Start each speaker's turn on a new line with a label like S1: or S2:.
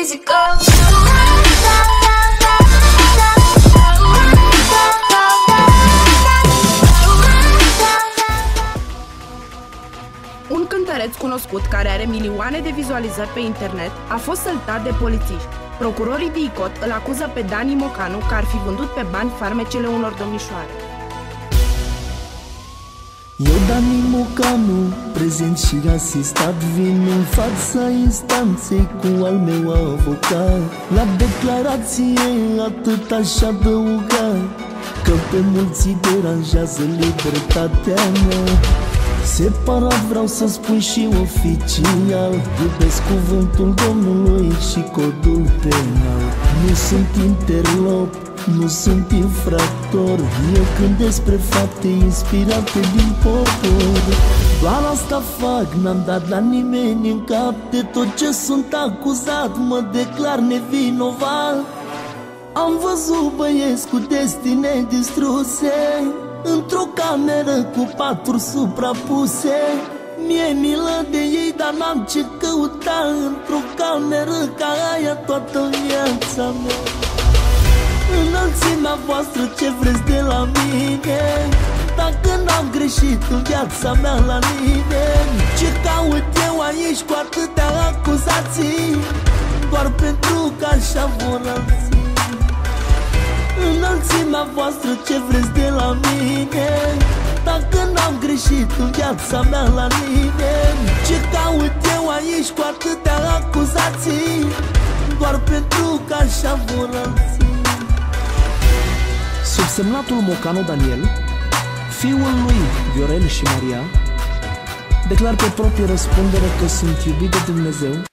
S1: easy go.
S2: Un cântăreț cunoscut care are milioane de vizualizări pe internet a fost săltat de polițiști. Procurorii DICOT îl acuză pe Dani Mocanu că ar fi vândut pe bani farmecele unor domnișoare.
S3: Eu, Dani Mocanu, prezent și asistat Vin în fața instanței cu al meu avocat. La declarație atât aș adăuga Că pe mulți deranjează libertatea mea. Separat vreau să spun și oficial Iubesc cuvântul Domnului și codul penal. Nu sunt interlop, nu sunt infractor Eu când despre fapte inspirate din popor. Doar asta fac, n-am dat la nimeni în cap De tot ce sunt acuzat, mă declar nevinovat. Am văzut băieți cu destine distruse Într-o cameră cu patru suprapuse. Mie milă de ei, dar n-am ce căuta Într-o cameră ca aia toată viața mea Înălțimea voastră ce vreți de la mine? Dacă n-am greșit în viața mea la nimeni Ce caut eu aici cu atâtea acuzații? Doar pentru că așa vor alții. Înălțimea voastră ce vreți de la mine? Dacă n-am greșit în viața mea la nimeni Ce caut eu aici cu atâtea acuzații? Doar pentru că așa vor alții
S4: Subsemnatul Mocanu Daniel, fiul lui Viorel și Maria, declar pe proprie răspundere că sunt iubit de Dumnezeu